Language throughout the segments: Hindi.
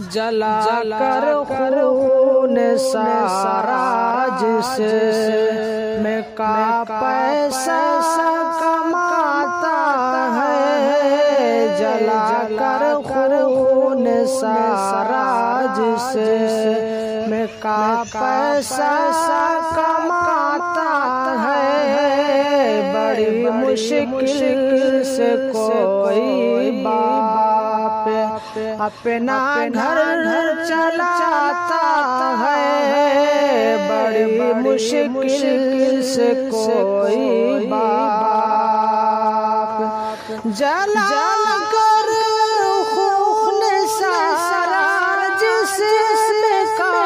जला कर खून सारा जिसे में का पैसा कमाता है। जला कर खून सारा जिसे में का पैसा कमाता है। बड़ी मुश्किल से कोई बाप अपना घर चलाता है। बड़ी मुश्किल से कोई बाप। जला कर खून सारा जिसमें का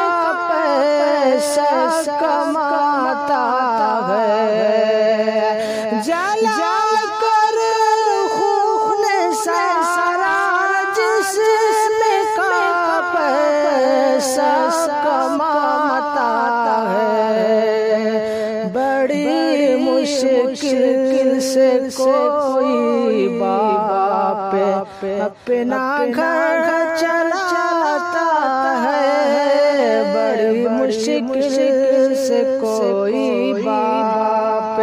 पैसा कमाता है। जला मुश्किल से कोई बाप अपना घर चलाता है। बड़ी मुश्किल से कोई बाप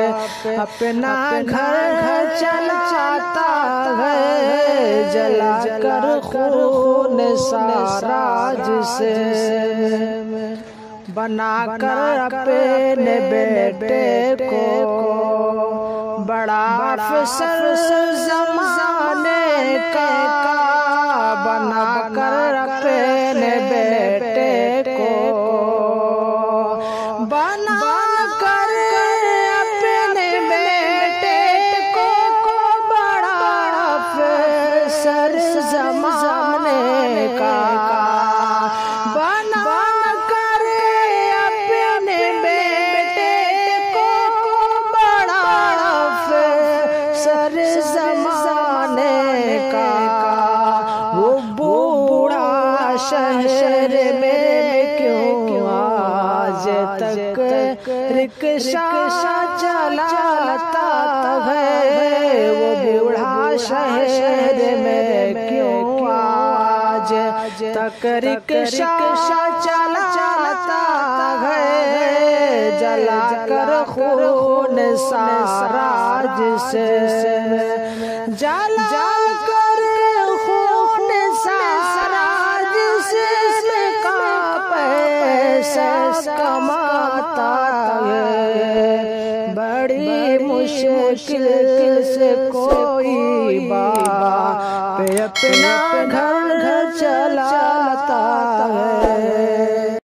अपना घर चलाता है। जला कर खून सारा जिसे बना कर अपने बेटे को बड़ा अफसर जमाने का बना कर अपने बेटे को बना कर अपने बेटे को बड़ा अफसर जमाने का शहर में क्यों आज तक रिक्शा चलाता है? वो बूढ़ा शहर में क्यों आज तक रिक्शा चलाता है? जला कर खून सारा जिसे जला कर बड़ी मुश्किल से कोई बात अपना घर चलाता है।